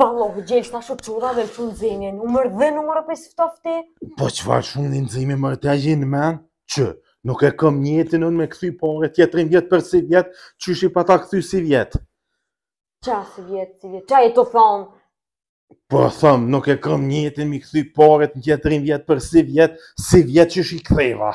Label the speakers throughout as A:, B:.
A: Valo, vë gjelë shta shumë qura dhe shumë zimin, u mërë dhe në mërë pesë ftofte.
B: Po që farë shumë nxemje more të gjen mend, që nuk e këm nijetin unë me i kthy paret tjetrin vjet për sivjet, qysh i pata kthy sivjet.
A: Qa sivjet, sivjet, qa e të thonë?
B: Po thom, nuk e kom nijetin me i kthy paret tjetrin vjet për sivjet, sivjet qysh i ktheva.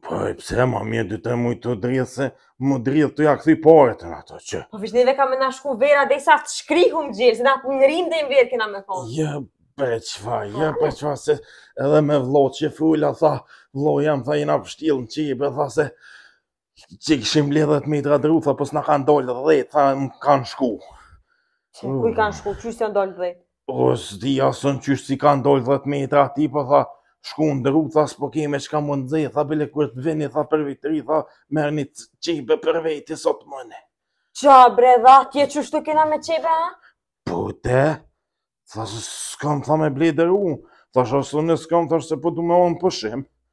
A: Po
B: e pse ma mirë dy tre muj tu dridh se m'u dridh tu ja kthy paret në ato që.
A: Po veç neve ka me na shku vera deri sa të shkrihum gjelë, se na të ngrim dhe në verë kena me thonë.
B: Jo, bre çfa, jo, bre çfa, se edhe me vlla që fola, tha, vlla jam, tha, jena pshtjellë në qebe, tha, se qi kishim lezet me i tha dru, tha, pës na kanë dollë dhe, tha, më kanë shku.
A: Që kuj kanë shku, që janë dollë dhe?
B: O, s'di as un qysh si ka dalë dhetë metra aty, po tha, shku në dru, tha, s'po kemi çka m'u nxe, tha, bile kur të vini, tha, për vitri, tha, merë një qebe për veti, sot mëne.
A: Qa bre, dha, qeshtu kena me qebe, ha?
B: Po de, tha, s'kam, tha, me ble dru, thashë, as unë s'kam, thashë, se po du me onë pëshim.